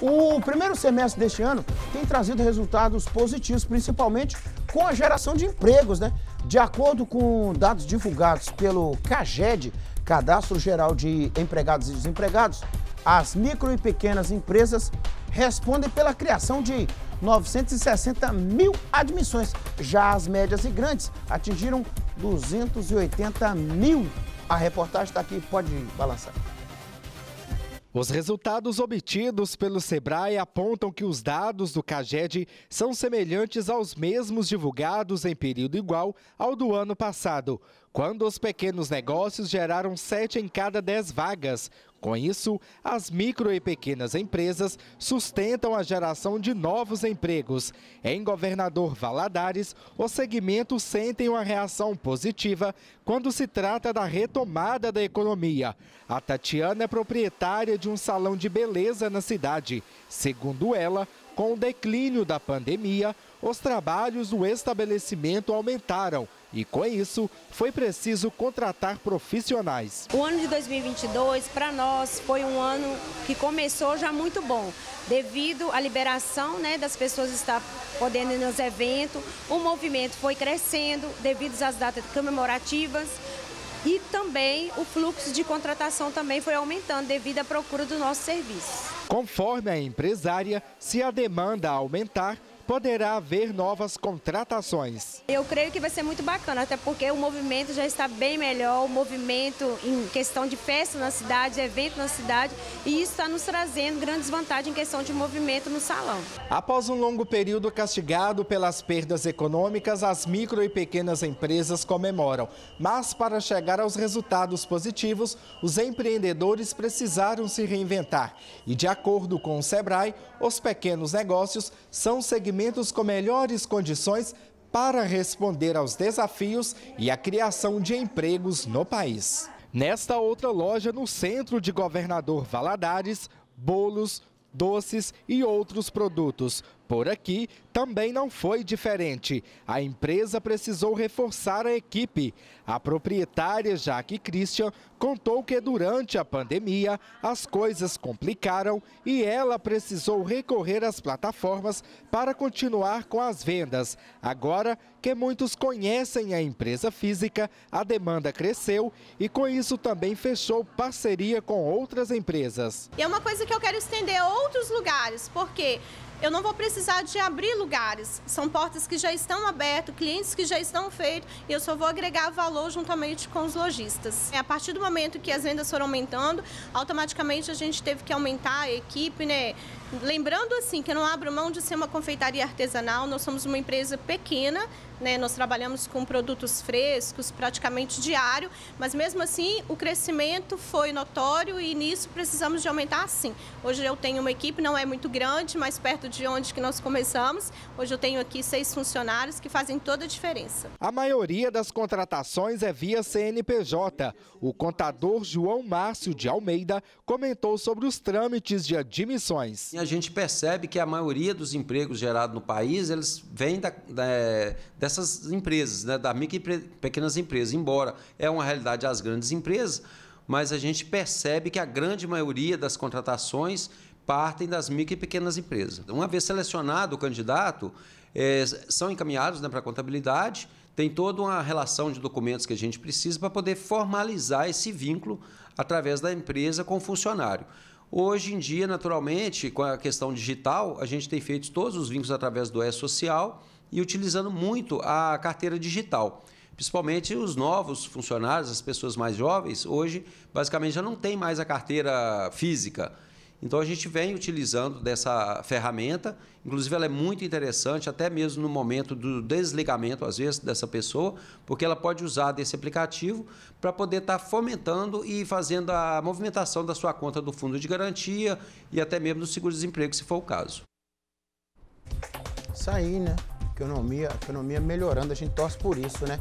O primeiro semestre deste ano tem trazido resultados positivos, principalmente com a geração de empregos, né? De acordo com dados divulgados pelo CAGED, Cadastro Geral de Empregados e Desempregados, as micro e pequenas empresas respondem pela criação de 960 mil admissões. Já as médias e grandes atingiram 280 mil. A reportagem está aqui, pode balançar. Os resultados obtidos pelo Sebrae apontam que os dados do CAGED são semelhantes aos mesmos divulgados em período igual ao do ano passado, quando os pequenos negócios geraram 7 em cada 10 vagas. Com isso, as micro e pequenas empresas sustentam a geração de novos empregos. Em Governador Valadares, os segmentos sentem uma reação positiva quando se trata da retomada da economia. A Tatiana é proprietária de um salão de beleza na cidade. Segundo ela, com o declínio da pandemia, os trabalhos do estabelecimento aumentaram e, com isso, foi preciso contratar profissionais. O ano de 2022, para nós, foi um ano que começou já muito bom, devido à liberação né, das pessoas estar podendo ir nos eventos, o movimento foi crescendo devido às datas comemorativas. E também o fluxo de contratação também foi aumentando devido à procura do nosso serviço. Conforme a empresária, se a demanda aumentar, poderá haver novas contratações. Eu creio que vai ser muito bacana, até porque o movimento já está bem melhor, o movimento em questão de festa na cidade, evento na cidade, e isso está nos trazendo grandes vantagens em questão de movimento no salão. Após um longo período castigado pelas perdas econômicas, as micro e pequenas empresas comemoram. Mas para chegar aos resultados positivos, os empreendedores precisaram se reinventar. E de acordo com o Sebrae, os pequenos negócios são segmentos com melhores condições para responder aos desafios e a criação de empregos no país. Nesta outra loja no centro de Governador Valadares, bolos, doces e outros produtos. Por aqui também não foi diferente. A empresa precisou reforçar a equipe. A proprietária Jaque Christian contou que durante a pandemia as coisas complicaram e ela precisou recorrer às plataformas para continuar com as vendas. Agora que muitos conhecem a empresa física, a demanda cresceu e com isso também fechou parceria com outras empresas. E é uma coisa que eu quero estender a outros lugares, porque eu não vou precisar de abrir lugares. São portas que já estão abertas, clientes que já estão feitos, e eu só vou agregar valor juntamente com os lojistas. A partir do momento que as vendas foram aumentando, automaticamente a gente teve que aumentar a equipe, né? Lembrando assim que eu não abro mão de ser uma confeitaria artesanal, nós somos uma empresa pequena, né? Nós trabalhamos com produtos frescos praticamente diário, mas mesmo assim o crescimento foi notório e nisso precisamos de aumentar sim. Hoje eu tenho uma equipe, não é muito grande, mas perto de onde que nós começamos. Hoje eu tenho aqui seis funcionários que fazem toda a diferença. A maioria das contratações é via CNPJ. O contador João Márcio de Almeida comentou sobre os trâmites de admissões. A gente percebe que a maioria dos empregos gerados no país, eles vêm da, da, dessas empresas, né, das micro e pequenas empresas, embora é uma realidade as grandes empresas, mas a gente percebe que a grande maioria das contratações partem das micro e pequenas empresas. Uma vez selecionado o candidato, é, são encaminhados né, para a contabilidade, tem toda uma relação de documentos que a gente precisa para poder formalizar esse vínculo através da empresa com o funcionário. Hoje em dia, naturalmente, com a questão digital, a gente tem feito todos os vínculos através do E-Social e utilizando muito a carteira digital. Principalmente os novos funcionários, as pessoas mais jovens, hoje basicamente já não tem mais a carteira física. Então a gente vem utilizando dessa ferramenta, inclusive ela é muito interessante, até mesmo no momento do desligamento, às vezes, dessa pessoa, porque ela pode usar desse aplicativo para poder estar tá fomentando e fazendo a movimentação da sua conta do fundo de garantia e até mesmo do seguro-desemprego, se for o caso. Isso aí, né? Economia, economia melhorando, a gente torce por isso, né?